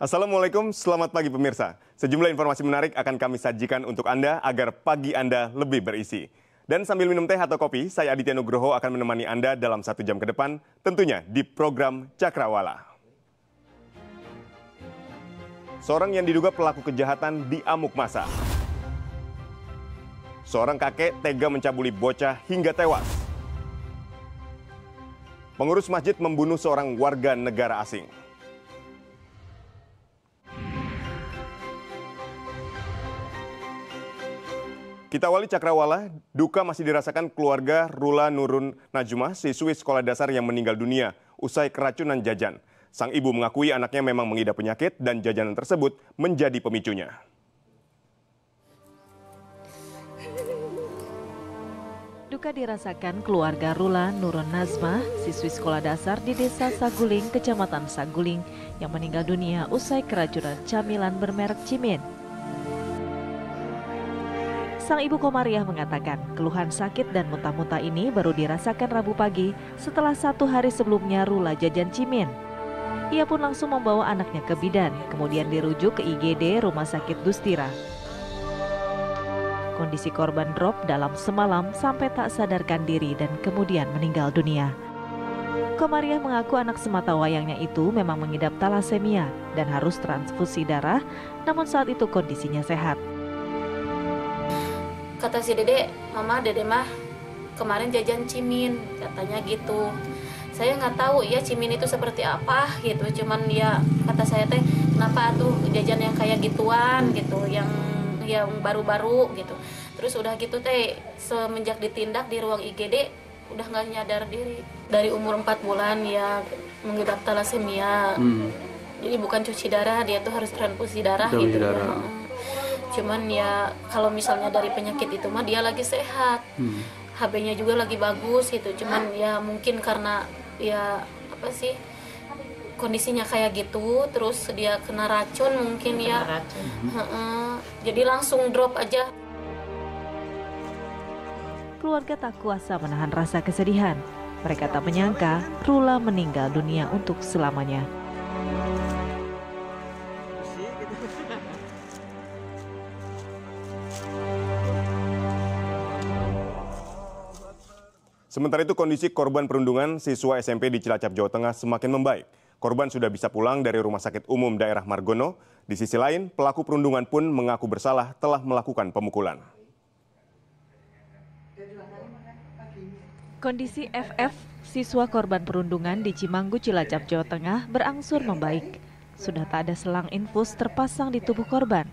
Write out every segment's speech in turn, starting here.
Assalamualaikum, selamat pagi pemirsa. Sejumlah informasi menarik akan kami sajikan untuk Anda agar pagi Anda lebih berisi. Dan sambil minum teh atau kopi, saya Aditya Nugroho akan menemani Anda dalam satu jam ke depan, tentunya di program Cakrawala. Seorang yang diduga pelaku kejahatan diamuk masa. Seorang kakek tega mencabuli bocah hingga tewas. Pengurus masjid membunuh seorang warga negara asing. Kita awali Cakrawala, duka masih dirasakan keluarga Rula Nurun Najmah, siswi sekolah dasar yang meninggal dunia usai keracunan jajan. Sang ibu mengakui anaknya memang mengidap penyakit dan jajanan tersebut menjadi pemicunya. Duka dirasakan keluarga Rula Nurun Nazmah, siswi sekolah dasar di desa Saguling, kecamatan Saguling, yang meninggal dunia usai keracunan camilan bermerek Cimin. Sang ibu Komariah mengatakan keluhan sakit dan muntah-muntah ini baru dirasakan Rabu pagi setelah satu hari sebelumnya Rula jajan Cimin. Ia pun langsung membawa anaknya ke bidan, kemudian dirujuk ke IGD Rumah Sakit Dustira. Kondisi korban drop dalam semalam sampai tak sadarkan diri dan kemudian meninggal dunia. Komariah mengaku anak semata wayangnya itu memang mengidap talasemia dan harus transfusi darah, namun saat itu kondisinya sehat. Kata si dede, mama dede mah kemarin jajan cimin, katanya gitu. Saya nggak tahu ya cimin itu seperti apa gitu, cuman ya kata saya teh kenapa tuh jajan yang kayak gituan gitu, yang yang baru-baru gitu terus udah gitu teh semenjak ditindak di ruang IGD udah nggak nyadar diri dari umur 4 bulan ya mengidap talasemia hmm. jadi bukan cuci darah dia tuh harus transfusi darah Transfusi gitu darah. ya. Cuman ya kalau misalnya dari penyakit itu mah dia lagi sehat Hmm. HB-nya juga lagi bagus gitu cuman ya mungkin karena ya apa sih kondisinya kayak gitu terus dia kena racun mungkin ya Heeh. jadi langsung drop aja Keluarga tak kuasa menahan rasa kesedihan. Mereka tak menyangka Rula meninggal dunia untuk selamanya. Sementara itu kondisi korban perundungan siswa SMP di Cilacap, Jawa Tengah semakin membaik. Korban sudah bisa pulang dari Rumah Sakit Umum Daerah Margono. Di sisi lain, pelaku perundungan pun mengaku bersalah telah melakukan pemukulan. Kondisi FF, siswa korban perundungan di Cimanggu, Cilacap, Jawa Tengah berangsur membaik. Sudah tak ada selang infus terpasang di tubuh korban.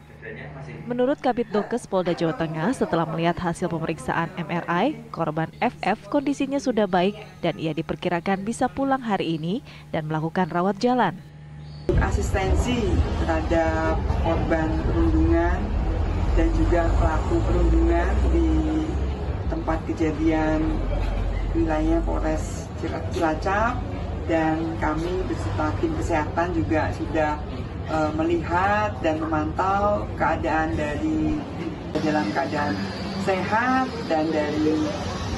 Menurut Kabit Dokes Polda Jawa Tengah, setelah melihat hasil pemeriksaan MRI, korban FF kondisinya sudah baik dan ia diperkirakan bisa pulang hari ini dan melakukan rawat jalan. asistensi terhadap korban perundungan dan juga pelaku perundungan di tempat kejadian wilayah Polres Cil- Cilacap dan kami beserta tim kesehatan juga sudah eh, melihat dan memantau keadaan dari dalam keadaan sehat dan dari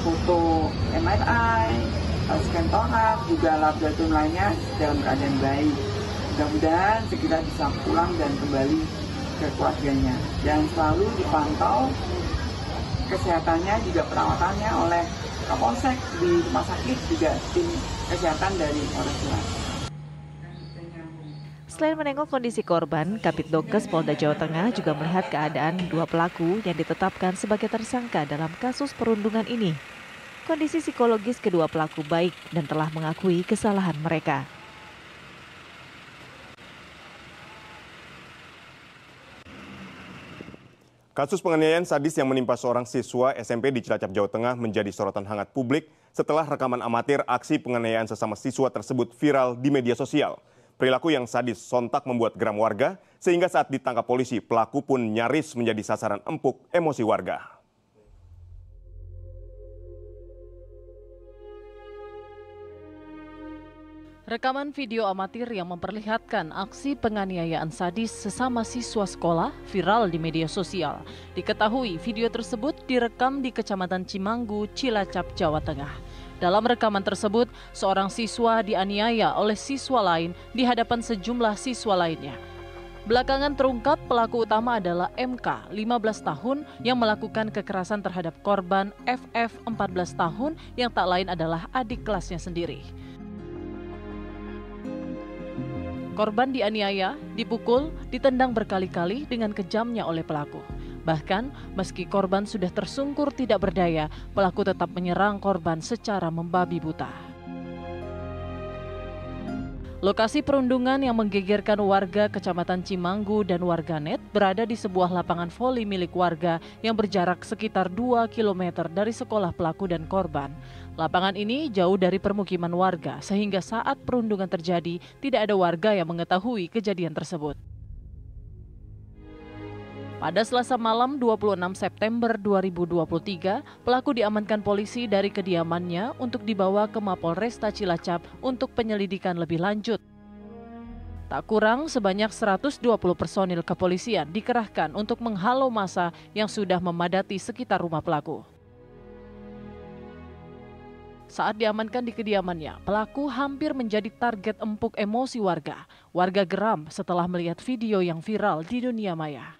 foto MRI, eh, scan toraks, juga laboratorium lainnya dalam keadaan baik. Mudah-mudahan segera bisa pulang dan kembali ke keluarganya dan selalu dipantau kesehatannya juga perawatannya oleh Kapolsek di rumah sakit juga tim kesehatan dari Polres Cilacap. Selain menengok kondisi korban, Kabit Dokes Polda Jawa Tengah juga melihat keadaan dua pelaku yang ditetapkan sebagai tersangka dalam kasus perundungan ini. Kondisi psikologis kedua pelaku baik dan telah mengakui kesalahan mereka. Kasus penganiayaan sadis yang menimpa seorang siswa SMP di Cilacap, Jawa Tengah menjadi sorotan hangat publik setelah rekaman amatir aksi penganiayaan sesama siswa tersebut viral di media sosial. Perilaku yang sadis sontak membuat geram warga, sehingga saat ditangkap polisi, pelaku pun nyaris menjadi sasaran empuk emosi warga. Rekaman video amatir yang memperlihatkan aksi penganiayaan sadis sesama siswa sekolah viral di media sosial. Diketahui video tersebut direkam di Kecamatan Cimanggu, Cilacap, Jawa Tengah. Dalam rekaman tersebut, seorang siswa dianiaya oleh siswa lain di hadapan sejumlah siswa lainnya. Belakangan terungkap pelaku utama adalah MK, 15 tahun, yang melakukan kekerasan terhadap korban FF, 14 tahun, yang tak lain adalah adik kelasnya sendiri. Korban dianiaya, dipukul, ditendang berkali-kali dengan kejamnya oleh pelaku. Bahkan, meski korban sudah tersungkur tidak berdaya, pelaku tetap menyerang korban secara membabi buta. Lokasi perundungan yang menggegerkan warga Kecamatan Cimanggu dan warganet berada di sebuah lapangan voli milik warga yang berjarak sekitar 2 km dari sekolah pelaku dan korban. Lapangan ini jauh dari permukiman warga sehingga saat perundungan terjadi tidak ada warga yang mengetahui kejadian tersebut. Pada Selasa malam 26 September 2023, pelaku diamankan polisi dari kediamannya untuk dibawa ke Mapolresta Cilacap untuk penyelidikan lebih lanjut. Tak kurang sebanyak 120 personil kepolisian dikerahkan untuk menghalau masa yang sudah memadati sekitar rumah pelaku. Saat diamankan di kediamannya, pelaku hampir menjadi target empuk emosi warga. Warga geram setelah melihat video yang viral di dunia maya.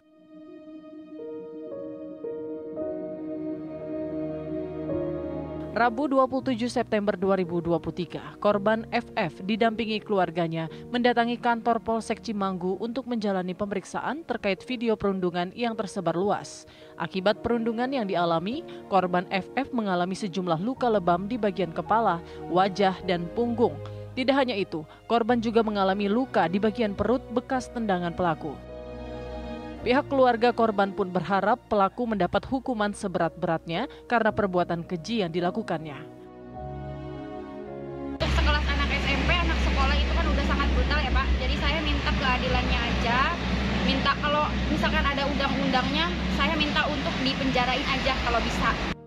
Rabu 27 September 2023, korban FF didampingi keluarganya mendatangi kantor Polsek Cimanggu untuk menjalani pemeriksaan terkait video perundungan yang tersebar luas. Akibat perundungan yang dialami, korban FF mengalami sejumlah luka lebam di bagian kepala, wajah, dan punggung. Tidak hanya itu, korban juga mengalami luka di bagian perut bekas tendangan pelaku. Pihak keluarga korban pun berharap pelaku mendapat hukuman seberat-beratnya karena perbuatan keji yang dilakukannya. Untuk sekelas anak SMP, anak sekolah itu kan udah sangat brutal ya Pak. Jadi saya minta keadilannya aja. Minta kalau misalkan ada undang-undangnya, saya minta untuk dipenjarain aja kalau bisa.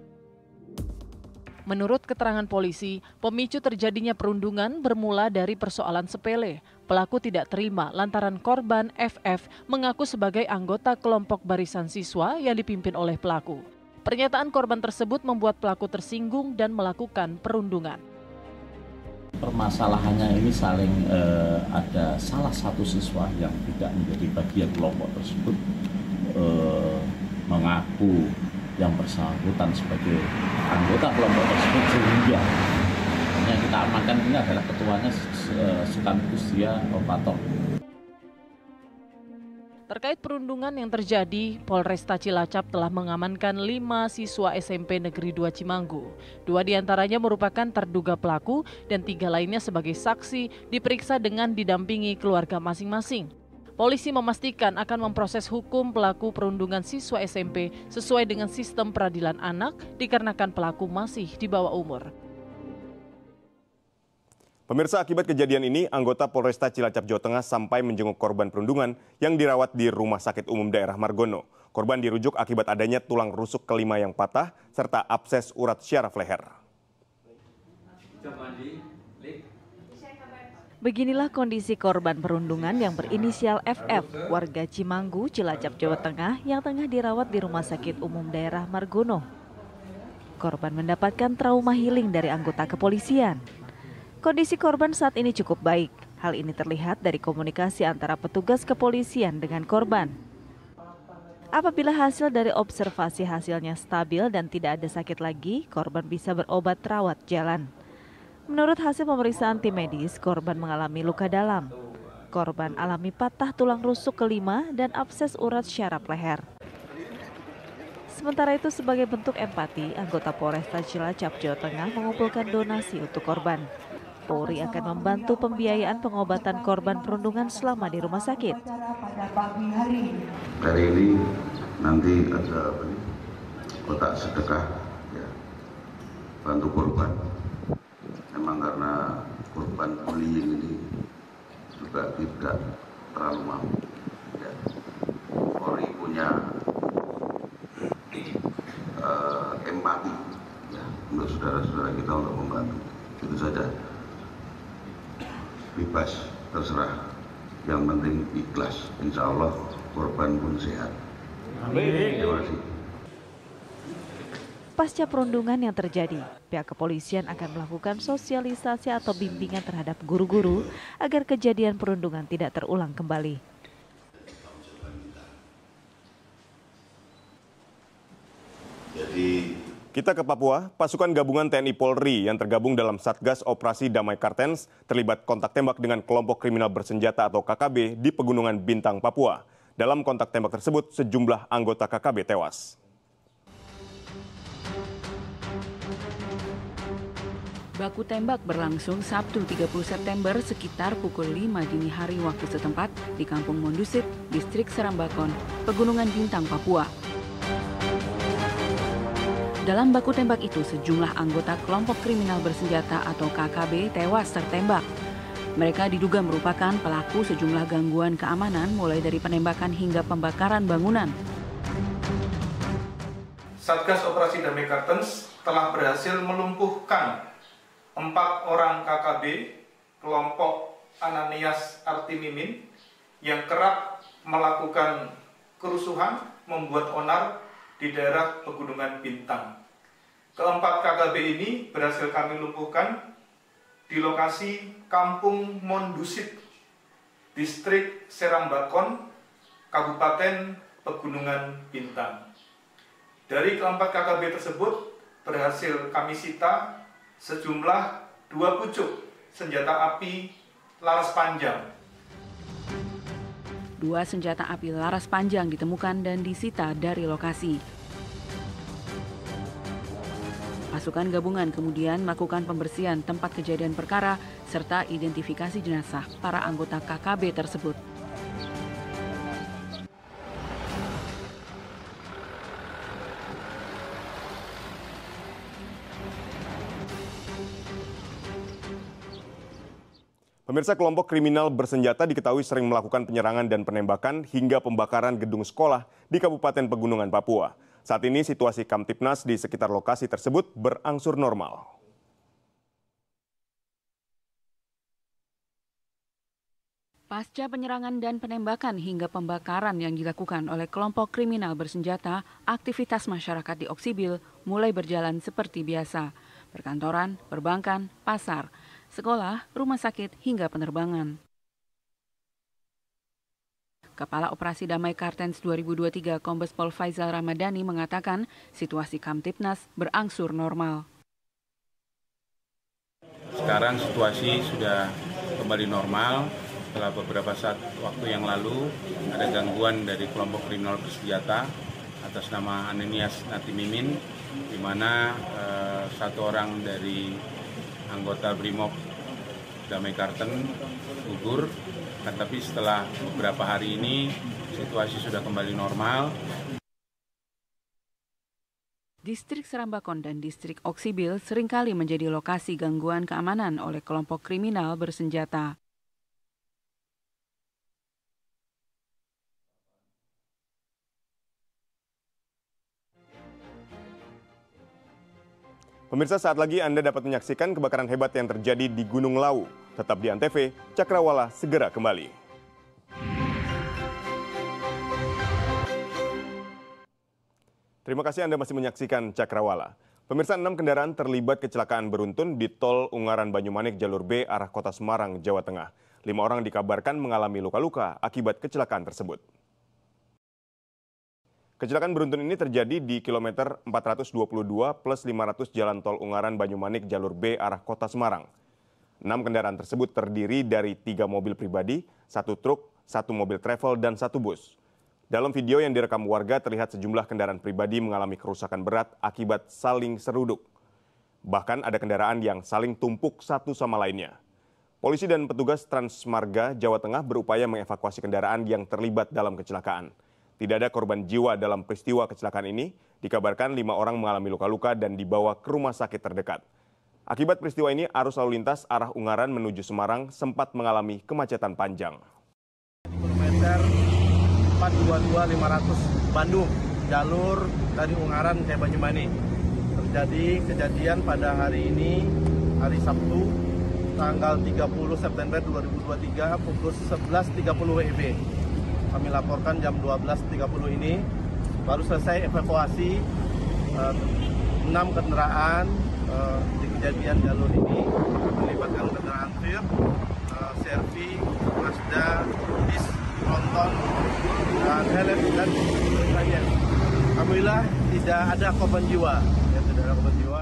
Menurut keterangan polisi, pemicu terjadinya perundungan bermula dari persoalan sepele. Pelaku tidak terima lantaran korban FF mengaku sebagai anggota kelompok barisan siswa yang dipimpin oleh pelaku. Pernyataan korban tersebut membuat pelaku tersinggung dan melakukan perundungan. Permasalahannya ini saling eh, ada salah satu siswa yang tidak menjadi bagian kelompok tersebut eh, mengaku yang bersangkutan sebagai anggota kelompok tersebut sehingga yang kita amankan ini adalah ketuanya sekaligus dia operator. Terkait perundungan yang terjadi, Polresta Cilacap telah mengamankan lima siswa SMP Negeri 2 Cimanggu. Dua di antaranya merupakan terduga pelaku dan tiga lainnya sebagai saksi diperiksa dengan didampingi keluarga masing-masing. Polisi memastikan akan memproses hukum pelaku perundungan siswa SMP sesuai dengan sistem peradilan anak dikarenakan pelaku masih di bawah umur. Pemirsa akibat kejadian ini, anggota Polresta Cilacap Jawa Tengah sampai menjenguk korban perundungan yang dirawat di Rumah Sakit Umum Daerah Margono. Korban dirujuk akibat adanya tulang rusuk kelima yang patah serta abses urat syaraf leher. Beginilah kondisi korban perundungan yang berinisial FF, warga Cimanggu, Cilacap, Jawa Tengah yang tengah dirawat di Rumah Sakit Umum Daerah Margono. Korban mendapatkan trauma healing dari anggota kepolisian. Kondisi korban saat ini cukup baik. Hal ini terlihat dari komunikasi antara petugas kepolisian dengan korban. Apabila hasil dari observasi hasilnya stabil dan tidak ada sakit lagi, korban bisa berobat rawat jalan. Menurut hasil pemeriksaan tim medis, korban mengalami luka dalam. Korban alami patah tulang rusuk kelima dan abses urat syaraf leher. Sementara itu sebagai bentuk empati, anggota Polresta Cilacap, Jawa Tengah mengumpulkan donasi untuk korban. Polri akan membantu pembiayaan pengobatan korban perundungan selama di rumah sakit. Hari ini nanti ada kotak sedekah ya, bantu korban memang karena korban bullying ini juga tidak terlalu mampu. Ya. Polri punya uh, empati ya, untuk saudara-saudara kita untuk membantu. Itu saja. Bebas, terserah. Yang penting ikhlas. Insya Allah korban pun sehat. Amin. Terima kasih. Pasca perundungan yang terjadi, pihak kepolisian akan melakukan sosialisasi atau bimbingan terhadap guru-guru agar kejadian perundungan tidak terulang kembali. Jadi kita ke Papua, pasukan gabungan TNI Polri yang tergabung dalam Satgas Operasi Damai Kartens terlibat kontak tembak dengan kelompok kriminal bersenjata atau KKB di Pegunungan Bintang, Papua. Dalam kontak tembak tersebut, sejumlah anggota KKB tewas. Baku tembak berlangsung Sabtu 30 September sekitar pukul 5 dini hari waktu setempat di Kampung Mondusit, Distrik Serambakon, Pegunungan Bintang, Papua. Dalam baku tembak itu, sejumlah anggota kelompok kriminal bersenjata atau KKB tewas tertembak. Mereka diduga merupakan pelaku sejumlah gangguan keamanan mulai dari penembakan hingga pembakaran bangunan. Satgas Operasi Damai Kartens telah berhasil melumpuhkan empat orang KKB kelompok Ananias Artimimin yang kerap melakukan kerusuhan, membuat onar di daerah Pegunungan Bintang. Keempat KKB ini berhasil kami lumpuhkan di lokasi Kampung Mondusit, Distrik Serambakon, Kabupaten Pegunungan Bintang. Dari keempat KKB tersebut berhasil kami sita sejumlah dua pucuk senjata api laras panjang. Dua senjata api laras panjang ditemukan dan disita dari lokasi. Pasukan gabungan kemudian melakukan pembersihan tempat kejadian perkara serta identifikasi jenazah para anggota KKB tersebut. Pemirsa kelompok kriminal bersenjata diketahui sering melakukan penyerangan dan penembakan hingga pembakaran gedung sekolah di Kabupaten Pegunungan Papua. Saat ini situasi Kamtipnas di sekitar lokasi tersebut berangsur normal. Pasca penyerangan dan penembakan hingga pembakaran yang dilakukan oleh kelompok kriminal bersenjata, aktivitas masyarakat di Oksibil mulai berjalan seperti biasa. Perkantoran, perbankan, pasar, sekolah, rumah sakit, hingga penerbangan. Kepala Operasi Damai Kartens 2023 Kombes Pol Faizal Ramadhani mengatakan situasi Kamtipnas berangsur normal. Sekarang situasi sudah kembali normal setelah beberapa saat waktu yang lalu ada gangguan dari kelompok kriminal bersenjata atas nama Ananias Natimimin di mana eh, satu orang dari anggota BRIMOB Damai Karten gugur Kan tapi setelah beberapa hari ini situasi sudah kembali normal. Distrik Serambakon dan Distrik Oksibil sering kali menjadi lokasi gangguan keamanan oleh kelompok kriminal bersenjata. Pemirsa saat lagi Anda dapat menyaksikan kebakaran hebat yang terjadi di Gunung Lau. Tetap di Antv, Cakrawala segera kembali. Terima kasih Anda masih menyaksikan Cakrawala. Pemirsa enam kendaraan terlibat kecelakaan beruntun di tol Ungaran Banyumanik jalur B arah kota Semarang, Jawa Tengah. Lima orang dikabarkan mengalami luka-luka akibat kecelakaan tersebut. Kecelakaan beruntun ini terjadi di kilometer 422 plus 500 Jalan Tol Ungaran Banyumanik jalur B arah kota Semarang. Enam kendaraan tersebut terdiri dari tiga mobil pribadi, satu truk, satu mobil travel, dan satu bus. Dalam video yang direkam warga terlihat sejumlah kendaraan pribadi mengalami kerusakan berat akibat saling seruduk. Bahkan ada kendaraan yang saling tumpuk satu sama lainnya. Polisi dan petugas Transmarga Jawa Tengah berupaya mengevakuasi kendaraan yang terlibat dalam kecelakaan. Tidak ada korban jiwa dalam peristiwa kecelakaan ini. Dikabarkan lima orang mengalami luka-luka dan dibawa ke rumah sakit terdekat. Akibat peristiwa ini, arus lalu lintas arah Ungaran menuju Semarang sempat mengalami kemacetan panjang. Kilometer 422500 Bandung, jalur dari Ungaran ke Banyumani. Terjadi kejadian pada hari ini, hari Sabtu, tanggal 30 September 2023 pukul 11.30 WIB kami laporkan jam 12.30 ini baru selesai evakuasi eh, 6 kendaraan uh, di kejadian jalur ini melibatkan kendaraan Vir, uh, Servi, Mazda, bis, Tronton, dan Helm dan lainnya. Alhamdulillah tidak ada korban jiwa. Ya, tidak ada korban jiwa.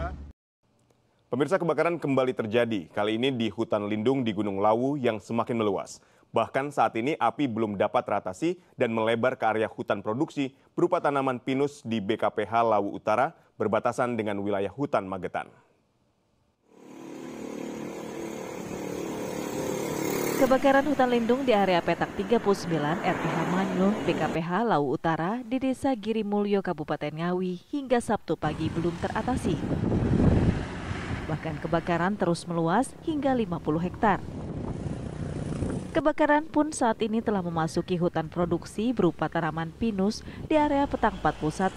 Pemirsa kebakaran kembali terjadi, kali ini di hutan lindung di Gunung Lawu yang semakin meluas. Bahkan saat ini api belum dapat teratasi dan melebar ke area hutan produksi berupa tanaman pinus di BKPH Lawu Utara berbatasan dengan wilayah hutan Magetan. Kebakaran hutan lindung di area petak 39 RPH Manyo BKPH Lawu Utara di Desa Girimulyo Kabupaten Ngawi hingga Sabtu pagi belum teratasi. Bahkan kebakaran terus meluas hingga 50 hektar. Kebakaran pun saat ini telah memasuki hutan produksi berupa tanaman pinus di area petang 41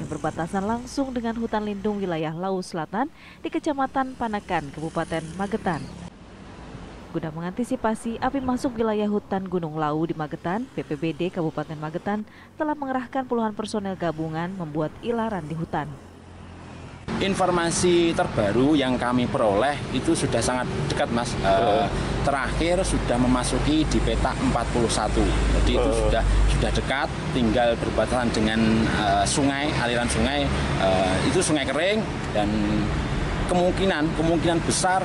yang berbatasan langsung dengan hutan lindung wilayah Lawu Selatan di Kecamatan Panakan, Kabupaten Magetan. Guna mengantisipasi api masuk wilayah hutan Gunung Lawu di Magetan, BPBD Kabupaten Magetan telah mengerahkan puluhan personel gabungan membuat ilaran di hutan. Informasi terbaru yang kami peroleh itu sudah sangat dekat mas. Uh, terakhir sudah memasuki di petak 41. Jadi itu sudah sudah dekat, tinggal berbatasan dengan uh, sungai, aliran sungai. Uh, itu sungai kering dan kemungkinan kemungkinan besar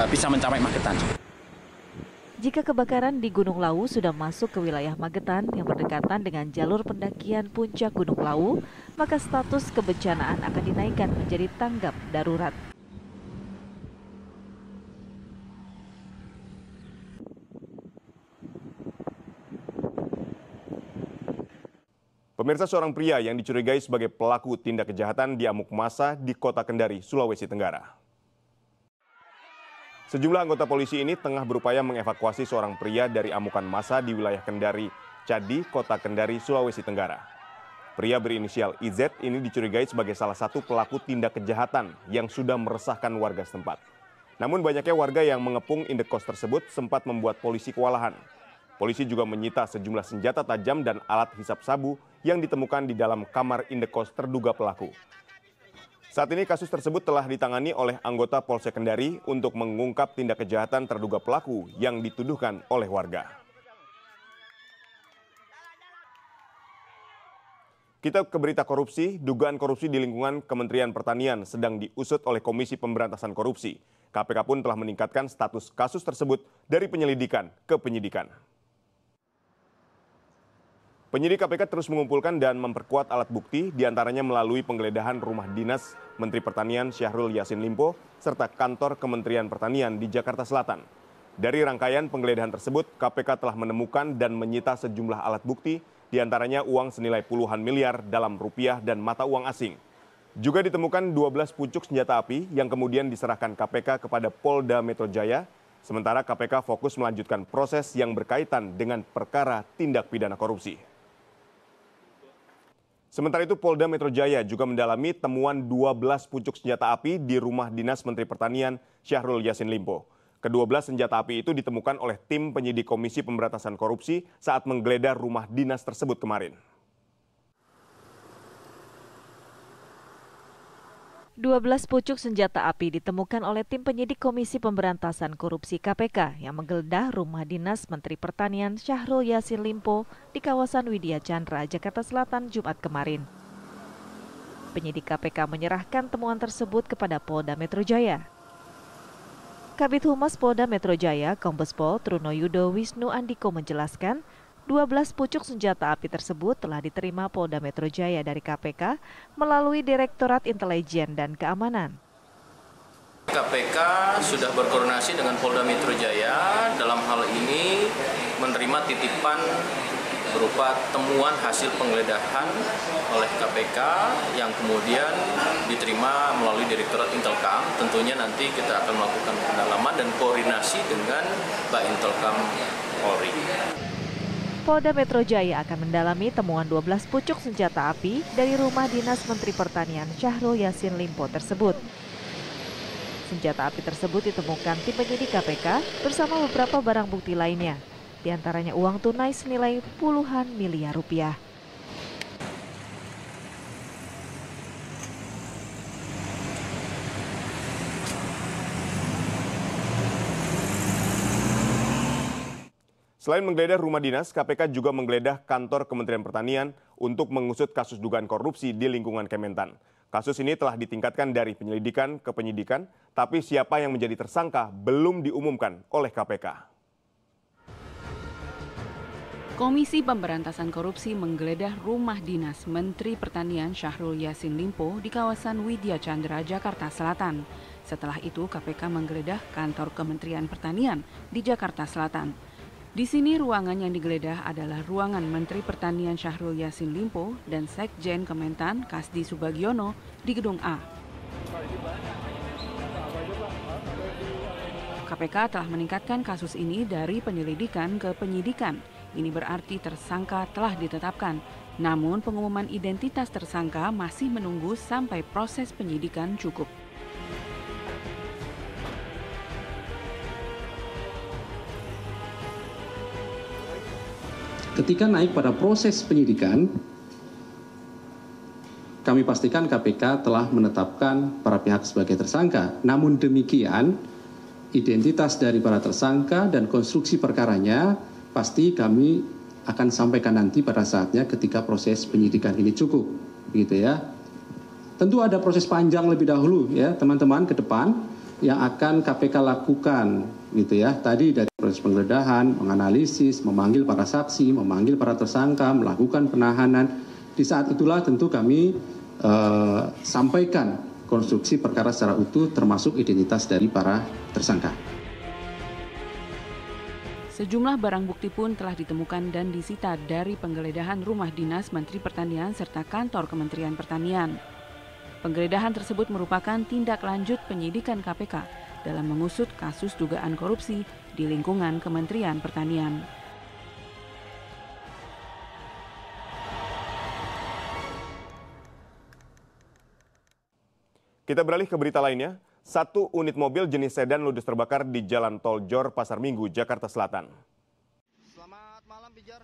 Eh, bisa mencapai Magetan. Jika kebakaran di Gunung Lawu sudah masuk ke wilayah Magetan yang berdekatan dengan jalur pendakian puncak Gunung Lawu, maka status kebencanaan akan dinaikkan menjadi tanggap darurat. Pemirsa seorang pria yang dicurigai sebagai pelaku tindak kejahatan diamuk masa di kota Kendari, Sulawesi Tenggara. Sejumlah anggota polisi ini tengah berupaya mengevakuasi seorang pria dari amukan massa di wilayah Kendari, Cadi, Kota Kendari, Sulawesi Tenggara. Pria berinisial IZ ini dicurigai sebagai salah satu pelaku tindak kejahatan yang sudah meresahkan warga setempat. Namun banyaknya warga yang mengepung indekos tersebut sempat membuat polisi kewalahan. Polisi juga menyita sejumlah senjata tajam dan alat hisap sabu yang ditemukan di dalam kamar indekos terduga pelaku. Saat ini kasus tersebut telah ditangani oleh anggota Polsek Kendari untuk mengungkap tindak kejahatan terduga pelaku yang dituduhkan oleh warga. Kita ke berita korupsi, dugaan korupsi di lingkungan Kementerian Pertanian sedang diusut oleh Komisi Pemberantasan Korupsi. KPK pun telah meningkatkan status kasus tersebut dari penyelidikan ke penyidikan. Penyidik KPK terus mengumpulkan dan memperkuat alat bukti, di antaranya melalui penggeledahan rumah dinas Menteri Pertanian Syahrul Yasin Limpo, serta kantor Kementerian Pertanian di Jakarta Selatan. Dari rangkaian penggeledahan tersebut, KPK telah menemukan dan menyita sejumlah alat bukti, di antaranya uang senilai puluhan miliar dalam rupiah dan mata uang asing. Juga ditemukan 12 pucuk senjata api yang kemudian diserahkan KPK kepada Polda Metro Jaya, sementara KPK fokus melanjutkan proses yang berkaitan dengan perkara tindak pidana korupsi. Sementara itu Polda Metro Jaya juga mendalami temuan 12 pucuk senjata api di rumah dinas Menteri Pertanian Syahrul Yasin Limpo. Kedua belas senjata api itu ditemukan oleh tim penyidik Komisi Pemberantasan Korupsi saat menggeledah rumah dinas tersebut kemarin. 12 pucuk senjata api ditemukan oleh tim penyidik Komisi Pemberantasan Korupsi KPK yang menggeledah rumah dinas Menteri Pertanian Syahrul Yassin Limpo di kawasan Widya Chandra, Jakarta Selatan, Jumat kemarin. Penyidik KPK menyerahkan temuan tersebut kepada Polda Metro Jaya. Kabit Humas Polda Metro Jaya, Kombes Pol Truno Yudo Wisnu Andiko menjelaskan, 12 pucuk senjata api tersebut telah diterima Polda Metro Jaya dari KPK melalui Direktorat Intelijen dan Keamanan. KPK sudah berkoordinasi dengan Polda Metro Jaya dalam hal ini menerima titipan berupa temuan hasil penggeledahan oleh KPK yang kemudian diterima melalui Direktorat Intelkam. Tentunya nanti kita akan melakukan pendalaman dan koordinasi dengan Mbak Intelkam Polri. Polda Metro Jaya akan mendalami temuan 12 pucuk senjata api dari rumah dinas Menteri Pertanian Syahrul Yassin Limpo tersebut. Senjata api tersebut ditemukan tim penyidik KPK bersama beberapa barang bukti lainnya, di antaranya uang tunai senilai puluhan miliar rupiah. Selain menggeledah rumah dinas, KPK juga menggeledah kantor Kementerian Pertanian untuk mengusut kasus dugaan korupsi di lingkungan Kementan. Kasus ini telah ditingkatkan dari penyelidikan ke penyidikan, tapi siapa yang menjadi tersangka belum diumumkan oleh KPK. Komisi Pemberantasan Korupsi menggeledah rumah dinas Menteri Pertanian Syahrul Yassin Limpo di kawasan Widya Chandra, Jakarta Selatan. Setelah itu, KPK menggeledah kantor Kementerian Pertanian di Jakarta Selatan. Di sini ruangan yang digeledah adalah ruangan Menteri Pertanian Syahrul Yassin Limpo dan Sekjen Kementan Kasdi Subagiono di Gedung A. KPK telah meningkatkan kasus ini dari penyelidikan ke penyidikan. Ini berarti tersangka telah ditetapkan. Namun pengumuman identitas tersangka masih menunggu sampai proses penyidikan cukup. Ketika naik pada proses penyidikan, kami pastikan KPK telah menetapkan para pihak sebagai tersangka. Namun demikian, identitas dari para tersangka dan konstruksi perkaranya pasti kami akan sampaikan nanti pada saatnya ketika proses penyidikan ini cukup, gitu ya. Tentu ada proses panjang lebih dahulu ya teman-teman ke depan yang akan KPK lakukan gitu ya. Tadi dari proses penggeledahan, menganalisis, memanggil para saksi, memanggil para tersangka, melakukan penahanan. Di saat itulah tentu kami uh, sampaikan konstruksi perkara secara utuh termasuk identitas dari para tersangka. Sejumlah barang bukti pun telah ditemukan dan disita dari penggeledahan rumah dinas Menteri Pertanian serta kantor Kementerian Pertanian. Penggeledahan tersebut merupakan tindak lanjut penyidikan KPK dalam mengusut kasus dugaan korupsi di lingkungan Kementerian Pertanian. Kita beralih ke berita lainnya. Satu unit mobil jenis sedan ludes terbakar di Jalan Tol Jor, Pasar Minggu, Jakarta Selatan.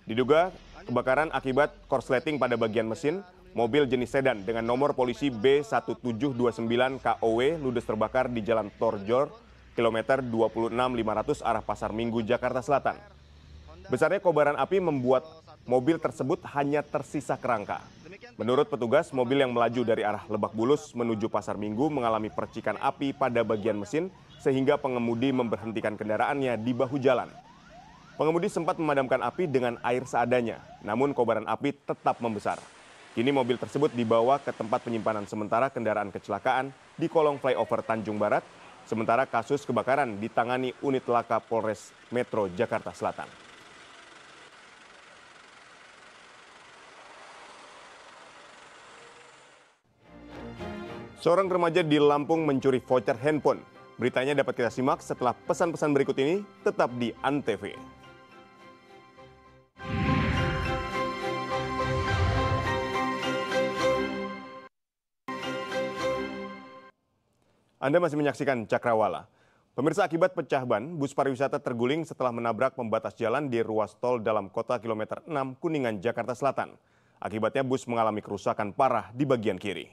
Diduga kebakaran akibat korsleting pada bagian mesin, mobil jenis sedan dengan nomor polisi B1729 KOW ludes terbakar di Jalan Torjor, kilometer 26500 arah Pasar Minggu, Jakarta Selatan. Besarnya kobaran api membuat mobil tersebut hanya tersisa kerangka. Menurut petugas, mobil yang melaju dari arah Lebak Bulus menuju Pasar Minggu mengalami percikan api pada bagian mesin sehingga pengemudi memberhentikan kendaraannya di bahu jalan. Pengemudi sempat memadamkan api dengan air seadanya, namun kobaran api tetap membesar. Kini mobil tersebut dibawa ke tempat penyimpanan sementara kendaraan kecelakaan di kolong flyover Tanjung Barat, sementara kasus kebakaran ditangani unit laka Polres Metro Jakarta Selatan. Seorang remaja di Lampung mencuri voucher handphone. Beritanya dapat kita simak setelah pesan-pesan berikut ini tetap di ANTV. Anda masih menyaksikan Cakrawala. Pemirsa akibat pecah ban, bus pariwisata terguling setelah menabrak pembatas jalan di ruas tol dalam kota kilometer 6 Kuningan, Jakarta Selatan. Akibatnya bus mengalami kerusakan parah di bagian kiri.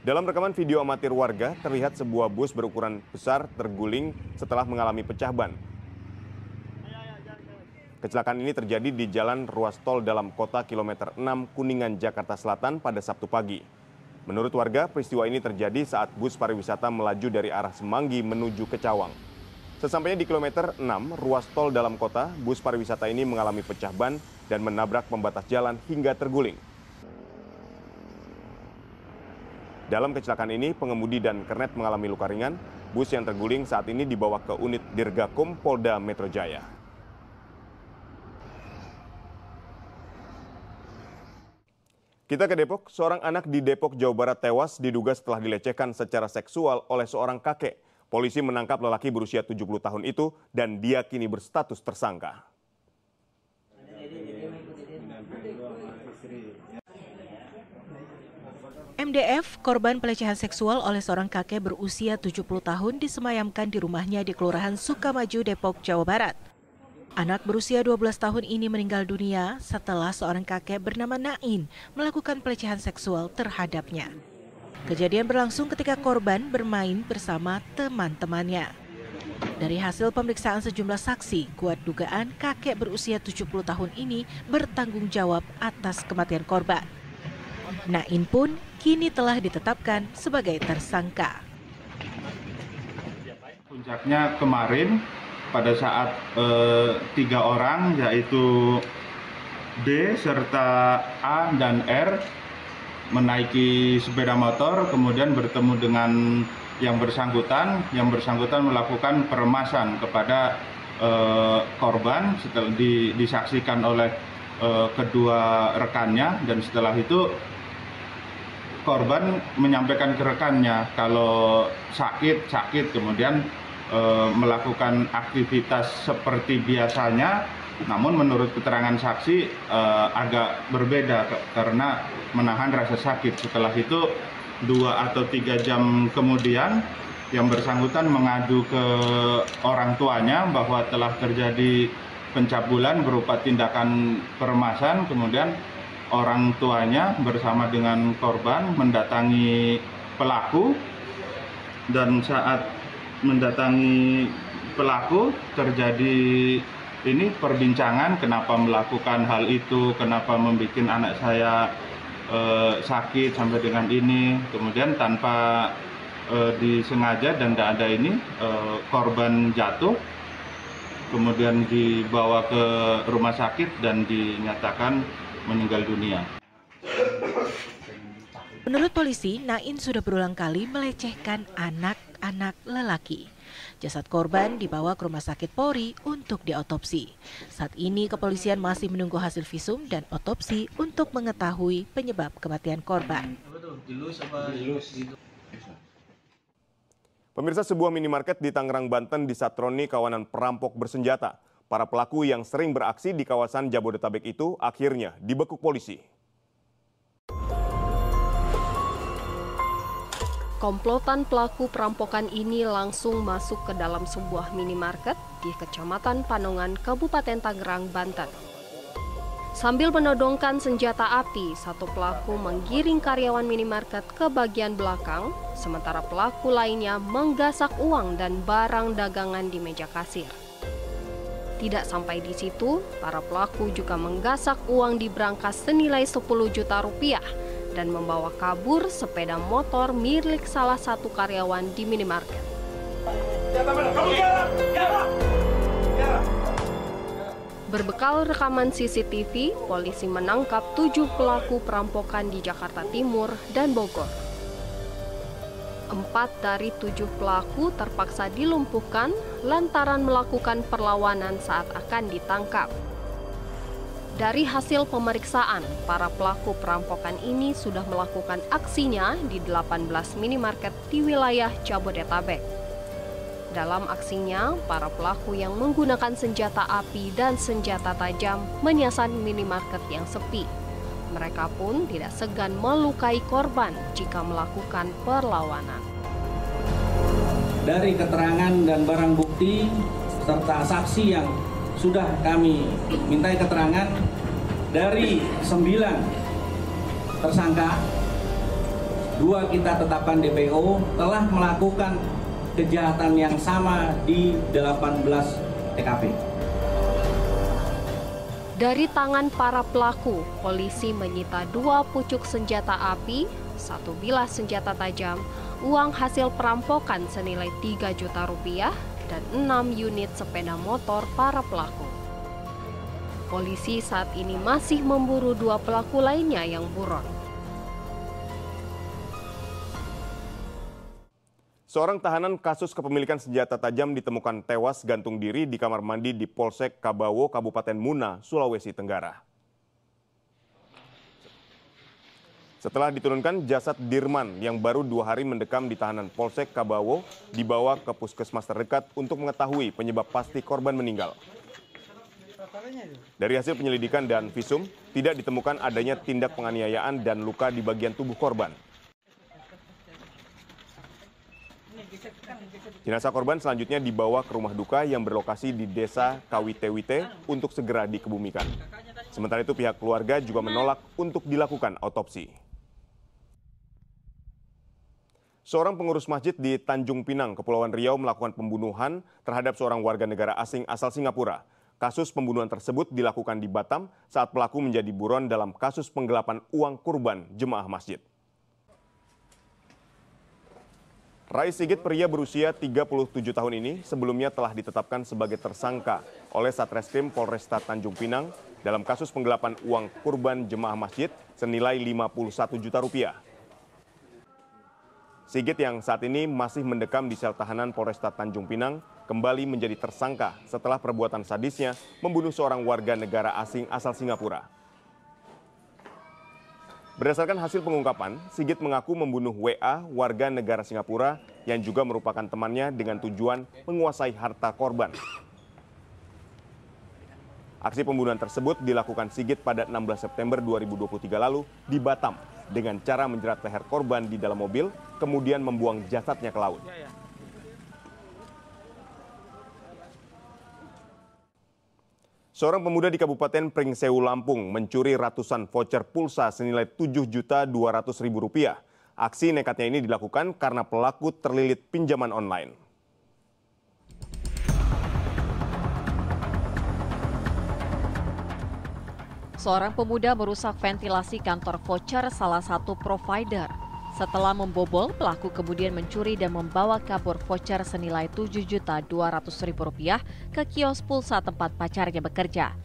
Dalam rekaman video amatir warga, terlihat sebuah bus berukuran besar terguling setelah mengalami pecah ban. Kecelakaan ini terjadi di jalan ruas tol dalam kota kilometer 6 Kuningan, Jakarta Selatan pada Sabtu pagi. Menurut warga, peristiwa ini terjadi saat bus pariwisata melaju dari arah Semanggi menuju ke Cawang. Sesampainya di kilometer 6 ruas tol dalam kota, bus pariwisata ini mengalami pecah ban dan menabrak pembatas jalan hingga terguling. Dalam kecelakaan ini, pengemudi dan kernet mengalami luka ringan. Bus yang terguling saat ini dibawa ke unit Dirgakum Polda Metro Jaya. Kita ke Depok, seorang anak di Depok, Jawa Barat tewas diduga setelah dilecehkan secara seksual oleh seorang kakek. Polisi menangkap lelaki berusia 70 tahun itu dan dia kini berstatus tersangka. MDF, korban pelecehan seksual oleh seorang kakek berusia 70 tahun disemayamkan di rumahnya di Kelurahan Sukamaju, Depok, Jawa Barat. Anak berusia 12 tahun ini meninggal dunia setelah seorang kakek bernama Nain melakukan pelecehan seksual terhadapnya. Kejadian berlangsung ketika korban bermain bersama teman-temannya. Dari hasil pemeriksaan sejumlah saksi, kuat dugaan kakek berusia 70 tahun ini bertanggung jawab atas kematian korban. Nain pun kini telah ditetapkan sebagai tersangka. Puncaknya kemarin pada saat eh, tiga orang yaitu D serta A dan R menaiki sepeda motor kemudian bertemu dengan yang bersangkutan, yang bersangkutan melakukan peremasan kepada uh, korban setelah di, disaksikan oleh uh, kedua rekannya. Dan setelah itu korban menyampaikan ke rekannya kalau sakit sakit kemudian uh, melakukan aktivitas seperti biasanya namun menurut keterangan saksi uh, agak berbeda karena menahan rasa sakit. Setelah itu dua atau tiga jam kemudian yang bersangkutan mengadu ke orang tuanya bahwa telah terjadi pencabulan berupa tindakan peremasan. Kemudian orang tuanya bersama dengan korban mendatangi pelaku. Dan saat mendatangi pelaku terjadi ini perbincangan kenapa melakukan hal itu kenapa membuat anak saya eh, sakit sampai dengan ini kemudian tanpa eh, disengaja dan tidak ada ini eh, korban jatuh kemudian dibawa ke rumah sakit dan dinyatakan meninggal dunia. Menurut polisi, Nain sudah berulang kali melecehkan anak-anak lelaki. Jasad korban dibawa ke Rumah Sakit Polri untuk diotopsi. Saat ini kepolisian masih menunggu hasil visum dan otopsi untuk mengetahui penyebab kematian korban. Pemirsa sebuah minimarket di Tangerang, Banten disatroni kawanan perampok bersenjata. Para pelaku yang sering beraksi di kawasan Jabodetabek itu akhirnya dibekuk polisi. Komplotan pelaku perampokan ini langsung masuk ke dalam sebuah minimarket di Kecamatan Panongan, Kabupaten Tangerang, Banten. Sambil menodongkan senjata api, satu pelaku menggiring karyawan minimarket ke bagian belakang, sementara pelaku lainnya menggasak uang dan barang dagangan di meja kasir. Tidak sampai di situ, para pelaku juga menggasak uang di berangkas senilai 10 juta rupiah dan membawa kabur sepeda motor milik salah satu karyawan di minimarket. Berbekal rekaman CCTV, polisi menangkap tujuh pelaku perampokan di Jakarta Timur dan Bogor. Empat dari tujuh pelaku terpaksa dilumpuhkan lantaran melakukan perlawanan saat akan ditangkap. Dari hasil pemeriksaan, para pelaku perampokan ini sudah melakukan aksinya di 18 minimarket di wilayah Jabodetabek. Dalam aksinya, para pelaku yang menggunakan senjata api dan senjata tajam menyasar minimarket yang sepi. Mereka pun tidak segan melukai korban jika melakukan perlawanan. Dari keterangan dan barang bukti serta saksi yang sudah kami mintai keterangan dari sembilan tersangka dua kita tetapkan DPO telah melakukan kejahatan yang sama di 18 TKP. Dari tangan para pelaku, polisi menyita dua pucuk senjata api, satu bilah senjata tajam, uang hasil perampokan senilai 3 juta rupiah, dan 6 unit sepeda motor para pelaku. Polisi saat ini masih memburu dua pelaku lainnya yang buron. Seorang tahanan kasus kepemilikan senjata tajam ditemukan tewas gantung diri di kamar mandi di Polsek Kabawo, Kabupaten Muna, Sulawesi Tenggara. Setelah diturunkan, jasad Dirman yang baru dua hari mendekam di tahanan Polsek Kabawo dibawa ke puskesmas terdekat untuk mengetahui penyebab pasti korban meninggal. Dari hasil penyelidikan dan visum, tidak ditemukan adanya tindak penganiayaan dan luka di bagian tubuh korban. Jenazah korban selanjutnya dibawa ke rumah duka yang berlokasi di desa Kawitewite untuk segera dikebumikan. Sementara itu pihak keluarga juga menolak untuk dilakukan otopsi. Seorang pengurus masjid di Tanjung Pinang, Kepulauan Riau melakukan pembunuhan terhadap seorang warga negara asing asal Singapura. Kasus pembunuhan tersebut dilakukan di Batam saat pelaku menjadi buron dalam kasus penggelapan uang kurban jemaah masjid. Rai Sigit pria berusia 37 tahun ini sebelumnya telah ditetapkan sebagai tersangka oleh Satreskrim Polresta Tanjung Pinang dalam kasus penggelapan uang kurban jemaah masjid senilai 51 juta rupiah. Sigit yang saat ini masih mendekam di sel tahanan Polresta Tanjung Pinang kembali menjadi tersangka setelah perbuatan sadisnya membunuh seorang warga negara asing asal Singapura. Berdasarkan hasil pengungkapan, Sigit mengaku membunuh WA warga negara Singapura yang juga merupakan temannya dengan tujuan menguasai harta korban. Aksi pembunuhan tersebut dilakukan Sigit pada 16 September 2023 lalu di Batam dengan cara menjerat leher korban di dalam mobil, kemudian membuang jasadnya ke laut. Seorang pemuda di Kabupaten Pringsewu, Lampung mencuri ratusan voucher pulsa senilai Rp7.200.000. Aksi nekatnya ini dilakukan karena pelaku terlilit pinjaman online. Seorang pemuda merusak ventilasi kantor voucher salah satu provider. Setelah membobol, pelaku kemudian mencuri dan membawa kabur voucher senilai Rp7.200.000 ke kios pulsa tempat pacarnya bekerja.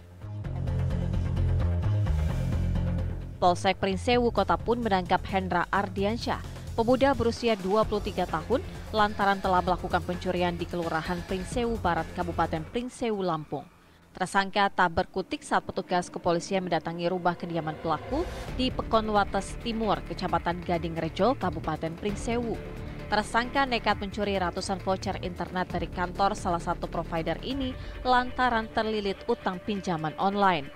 Polsek Prinsewu Kota pun menangkap Hendra Ardiansyah, pemuda berusia 23 tahun lantaran telah melakukan pencurian di Kelurahan Prinsewu Barat, Kabupaten Prinsewu, Lampung. Tersangka tak berkutik saat petugas kepolisian mendatangi rumah kediaman pelaku di Pekonwates Timur, Kecamatan Gading Rejo, Kabupaten Pringsewu. Tersangka nekat mencuri ratusan voucher internet dari kantor salah satu provider ini lantaran terlilit utang pinjaman online.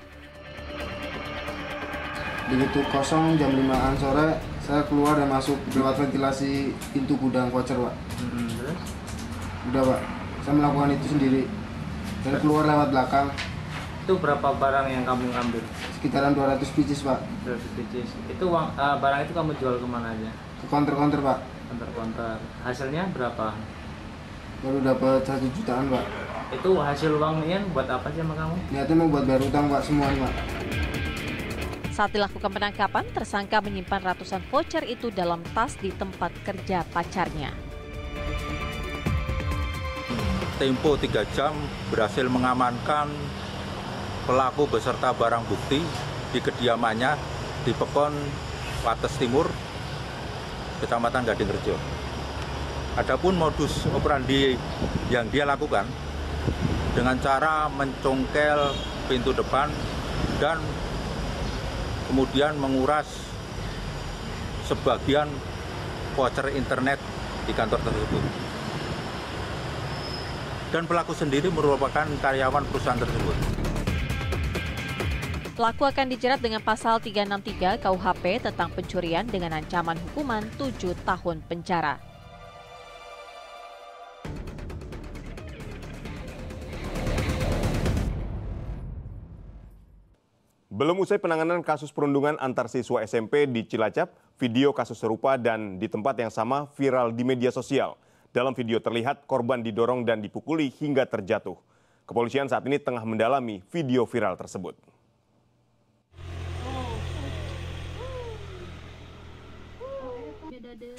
Begitu kosong jam 5 sore, saya keluar dan masuk lewat ventilasi pintu gudang voucher, Pak. Hmm, Udah, Pak. Saya melakukan itu sendiri. Saya keluar lewat belakang. Itu berapa barang yang kamu ambil? Sekitaran 200 pieces, Pak. 200 pieces. Itu uang, uh, barang itu kamu jual ke mana aja? Ke counter-counter, Pak. Counter-counter. Hasilnya berapa? Baru dapat satu jutaan, Pak. Itu hasil uangnya buat apa sih sama kamu? Niatnya mau buat bayar utang, Pak, semuanya, Pak. Saat dilakukan penangkapan, tersangka menyimpan ratusan voucher itu dalam tas di tempat kerja pacarnya. Tempo 3 jam berhasil mengamankan pelaku beserta barang bukti di kediamannya di Pekon Wates Timur, Kecamatan Gading Rejo. Adapun modus operandi yang dia lakukan dengan cara mencongkel pintu depan dan kemudian menguras sebagian voucher internet di kantor tersebut dan pelaku sendiri merupakan karyawan perusahaan tersebut. Pelaku akan dijerat dengan pasal 363 KUHP tentang pencurian dengan ancaman hukuman 7 tahun penjara. Belum usai penanganan kasus perundungan antar siswa SMP di Cilacap, video kasus serupa dan di tempat yang sama viral di media sosial. Dalam video terlihat korban didorong dan dipukuli hingga terjatuh. Kepolisian saat ini tengah mendalami video viral tersebut.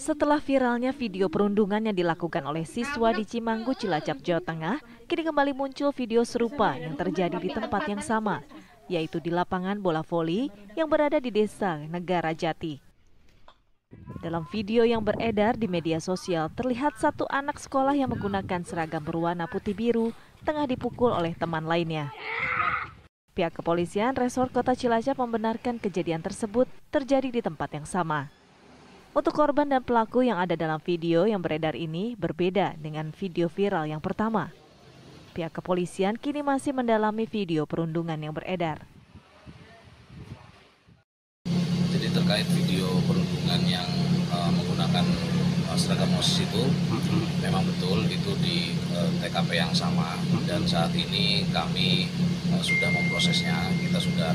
Setelah viralnya video perundungan yang dilakukan oleh siswa di Cimanggu, Cilacap, Jawa Tengah, kini kembali muncul video serupa yang terjadi di tempat yang sama, yaitu di lapangan bola voli yang berada di desa Negara Jati. Dalam video yang beredar di media sosial, terlihat satu anak sekolah yang menggunakan seragam berwarna putih biru tengah dipukul oleh teman lainnya. Pihak kepolisian Resort Kota Cilacap membenarkan kejadian tersebut terjadi di tempat yang sama. Untuk korban dan pelaku yang ada dalam video yang beredar ini berbeda dengan video viral yang pertama. Pihak kepolisian kini masih mendalami video perundungan yang beredar. Jadi terkait video perundungan yang uh, menggunakan uh, seragam OSIS itu hmm. memang betul itu di uh, TKP yang sama hmm. dan saat ini kami uh, sudah memprosesnya kita sudah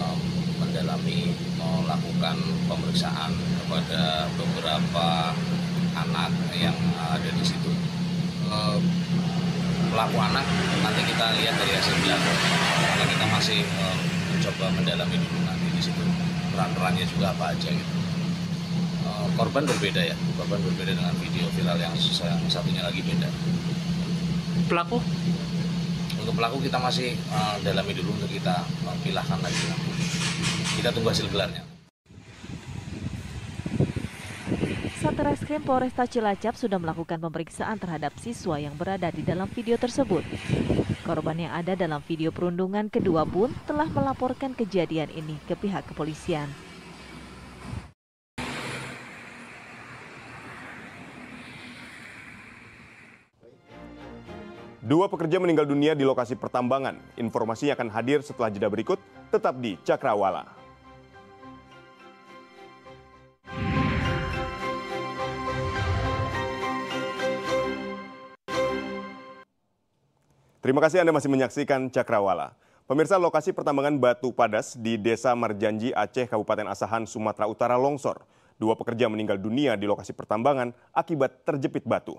um, mendalami melakukan pemeriksaan kepada beberapa anak yang ada di situ. Eh, pelaku anak nanti kita lihat dari hasil karena kita masih uh, mencoba mendalami dulu nanti di situ peran-perannya juga apa aja gitu. Uh, korban berbeda ya korban berbeda dengan video viral yang, yang satunya lagi beda. Pelaku? Untuk pelaku kita masih uh, dalami dulu untuk kita uh, pilahkan lagi. Kita tunggu hasil gelarnya Satreskrim Polresta Cilacap sudah melakukan pemeriksaan terhadap siswa yang berada di dalam video tersebut. Korban yang ada dalam video perundungan kedua pun telah melaporkan kejadian ini ke pihak kepolisian. Dua pekerja meninggal dunia di lokasi pertambangan. Informasinya akan hadir setelah jeda berikut, tetap di Cakrawala. Terima kasih Anda masih menyaksikan Cakrawala. Pemirsa lokasi pertambangan batu padas di Desa Marjanji, Aceh, Kabupaten Asahan, Sumatera Utara longsor. Dua pekerja meninggal dunia di lokasi pertambangan akibat terjepit batu.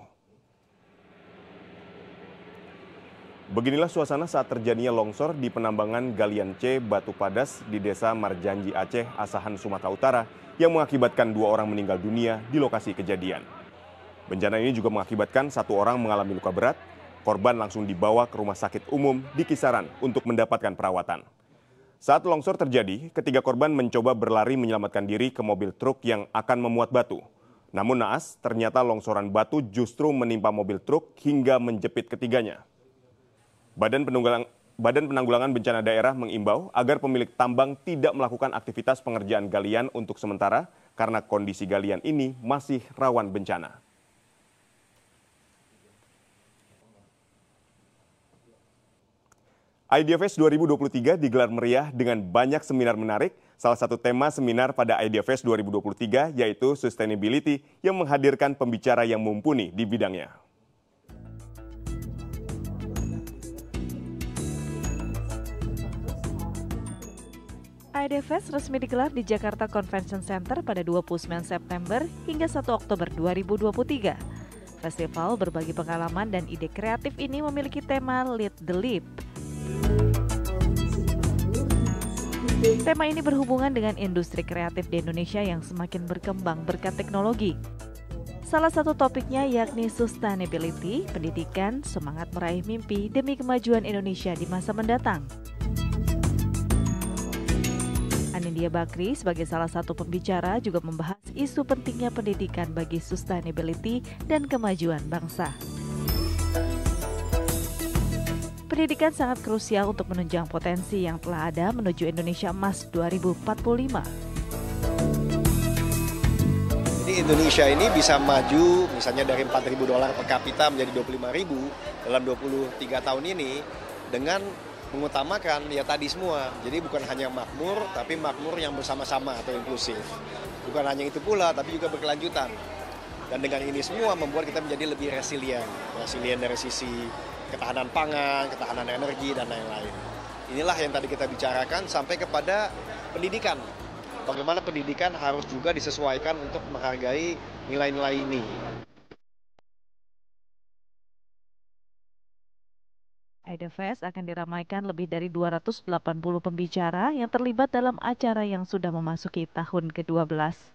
Beginilah suasana saat terjadinya longsor di penambangan galian C Batu Padas di Desa Marjanji Aceh, Asahan, Sumatera Utara yang mengakibatkan dua orang meninggal dunia di lokasi kejadian. Bencana ini juga mengakibatkan satu orang mengalami luka berat Korban langsung dibawa ke rumah sakit umum di Kisaran untuk mendapatkan perawatan. Saat longsor terjadi, ketiga korban mencoba berlari menyelamatkan diri ke mobil truk yang akan memuat batu. Namun naas, ternyata longsoran batu justru menimpa mobil truk hingga menjepit ketiganya. Badan Badan Penanggulangan Bencana Daerah mengimbau agar pemilik tambang tidak melakukan aktivitas pengerjaan galian untuk sementara karena kondisi galian ini masih rawan bencana. IDFS 2023 digelar meriah dengan banyak seminar menarik. Salah satu tema seminar pada IDFS 2023 yaitu Sustainability yang menghadirkan pembicara yang mumpuni di bidangnya. IDFS resmi digelar di Jakarta Convention Center pada 29 September hingga 1 Oktober 2023. Festival berbagi pengalaman dan ide kreatif ini memiliki tema Lead the Leap Tema ini berhubungan dengan industri kreatif di Indonesia yang semakin berkembang berkat teknologi. Salah satu topiknya yakni sustainability, pendidikan, semangat meraih mimpi demi kemajuan Indonesia di masa mendatang. Anindya Bakri sebagai salah satu pembicara juga membahas isu pentingnya pendidikan bagi sustainability dan kemajuan bangsa. Pendidikan sangat krusial untuk menunjang potensi yang telah ada menuju Indonesia Emas 2045. Jadi Indonesia ini bisa maju misalnya dari 4.000 dolar per kapita menjadi 25.000 dalam 23 tahun ini dengan mengutamakan ya tadi semua. Jadi bukan hanya makmur, tapi makmur yang bersama-sama atau inklusif. Bukan hanya itu pula, tapi juga berkelanjutan. Dan dengan ini semua membuat kita menjadi lebih resilient. Resilient dari sisi ketahanan pangan, ketahanan energi, dan lain-lain. Inilah yang tadi kita bicarakan sampai kepada pendidikan. Bagaimana pendidikan harus juga disesuaikan untuk menghargai nilai-nilai ini. IDFS akan diramaikan lebih dari 280 pembicara yang terlibat dalam acara yang sudah memasuki tahun ke-12.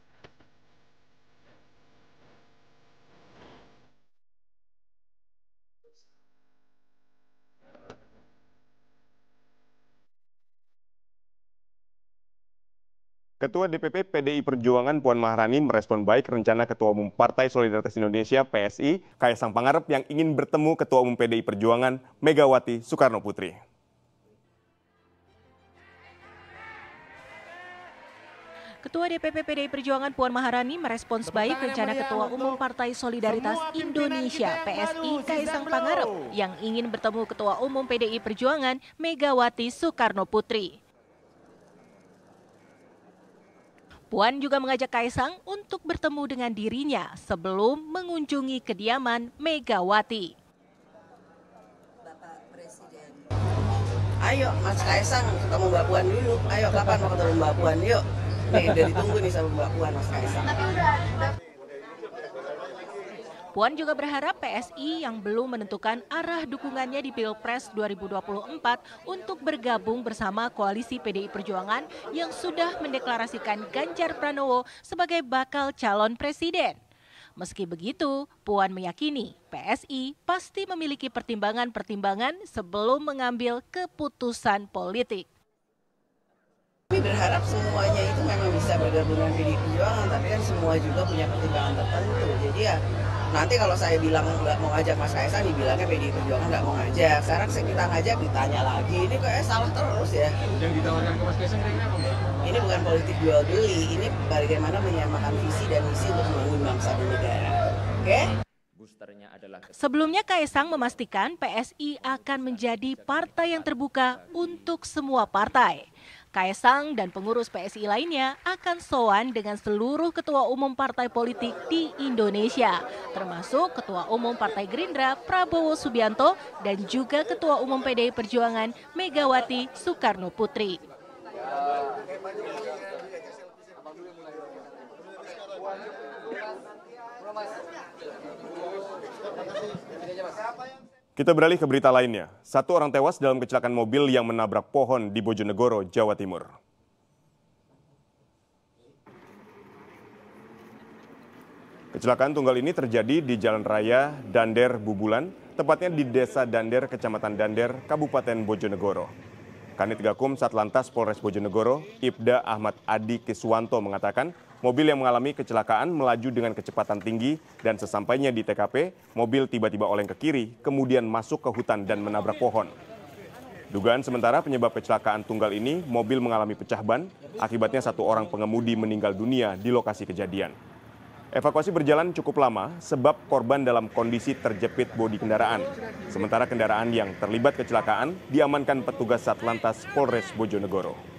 Ketua DPP PDI Perjuangan Puan Maharani merespon baik rencana Ketua Umum Partai Solidaritas Indonesia PSI, Kaisang Pangarep yang ingin bertemu Ketua Umum PDI Perjuangan Megawati Soekarno Putri. Ketua DPP PDI Perjuangan Puan Maharani merespons baik rencana Ketua Umum Partai Solidaritas Indonesia PSI Kaisang Pangarep yang ingin bertemu Ketua Umum PDI Perjuangan Megawati Soekarno Putri. Puan juga mengajak Kaisang untuk bertemu dengan dirinya sebelum mengunjungi kediaman Megawati. Ayo Mas Kaisang ketemu Mbak Puan dulu. Ayo kapan mau ketemu Mbak Puan? Yuk. Nih udah ditunggu nih sama Mbak Puan Mas Kaisang. Puan juga berharap PSI yang belum menentukan arah dukungannya di Pilpres 2024 untuk bergabung bersama koalisi PDI Perjuangan yang sudah mendeklarasikan Ganjar Pranowo sebagai bakal calon presiden. Meski begitu, Puan meyakini PSI pasti memiliki pertimbangan-pertimbangan sebelum mengambil keputusan politik. Kami berharap semuanya itu memang bisa bergabung dengan PDI Perjuangan, tapi kan semua juga punya pertimbangan tertentu. Jadi ya nanti kalau saya bilang nggak mau ngajak Mas Kaisang, dibilangnya PDI Perjuangan nggak mau ngajak. Sekarang kita ngajak, ditanya lagi. Ini kayak salah terus ya. Yang ditawarkan ke Mas Kaisang kira apa? Ini bukan politik jual beli, ini bagaimana menyamakan visi dan misi untuk membangun bangsa dan negara. Oke? Okay? Sebelumnya Kaisang memastikan PSI akan menjadi partai yang terbuka untuk semua partai. Kaisang dan pengurus PSI lainnya akan soan dengan seluruh ketua umum partai politik di Indonesia, termasuk Ketua Umum Partai Gerindra Prabowo Subianto dan juga Ketua Umum PDI Perjuangan Megawati Soekarno Putri. Kita beralih ke berita lainnya. Satu orang tewas dalam kecelakaan mobil yang menabrak pohon di Bojonegoro, Jawa Timur. Kecelakaan tunggal ini terjadi di Jalan Raya Dander Bubulan, tepatnya di Desa Dander, Kecamatan Dander, Kabupaten Bojonegoro. Kanit Gakum Satlantas Polres Bojonegoro, Ibda Ahmad Adi Kiswanto mengatakan Mobil yang mengalami kecelakaan melaju dengan kecepatan tinggi dan sesampainya di TKP, mobil tiba-tiba oleng ke kiri, kemudian masuk ke hutan dan menabrak pohon. Dugaan sementara penyebab kecelakaan tunggal ini, mobil mengalami pecah ban, akibatnya satu orang pengemudi meninggal dunia di lokasi kejadian. Evakuasi berjalan cukup lama sebab korban dalam kondisi terjepit bodi kendaraan. Sementara kendaraan yang terlibat kecelakaan diamankan petugas Satlantas Polres Bojonegoro.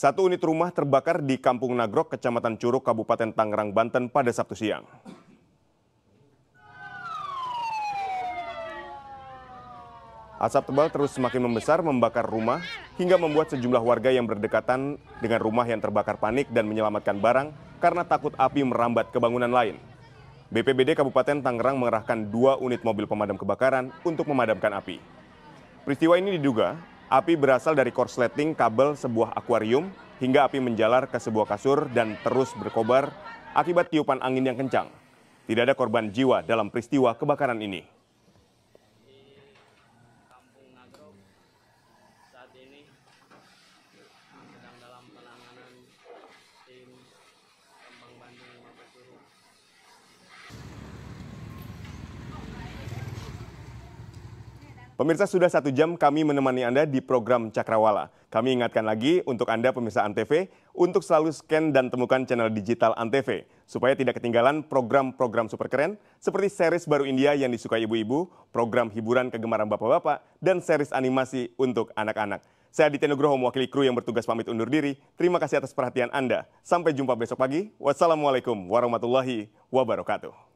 Satu unit rumah terbakar di Kampung Nagrok, Kecamatan Curug, Kabupaten Tangerang, Banten pada Sabtu siang. Asap tebal terus semakin membesar membakar rumah hingga membuat sejumlah warga yang berdekatan dengan rumah yang terbakar panik dan menyelamatkan barang karena takut api merambat ke bangunan lain. BPBD Kabupaten Tangerang mengerahkan dua unit mobil pemadam kebakaran untuk memadamkan api. Peristiwa ini diduga Api berasal dari korsleting kabel sebuah akuarium hingga api menjalar ke sebuah kasur dan terus berkobar akibat tiupan angin yang kencang. Tidak ada korban jiwa dalam peristiwa kebakaran ini. Pemirsa sudah satu jam kami menemani Anda di program Cakrawala. Kami ingatkan lagi untuk Anda pemirsa Antv untuk selalu scan dan temukan channel digital Antv supaya tidak ketinggalan program-program super keren seperti series baru India yang disukai ibu-ibu, program hiburan kegemaran bapak-bapak, dan series animasi untuk anak-anak. Saya Aditya Nugroho mewakili kru yang bertugas pamit undur diri. Terima kasih atas perhatian Anda. Sampai jumpa besok pagi. Wassalamualaikum warahmatullahi wabarakatuh.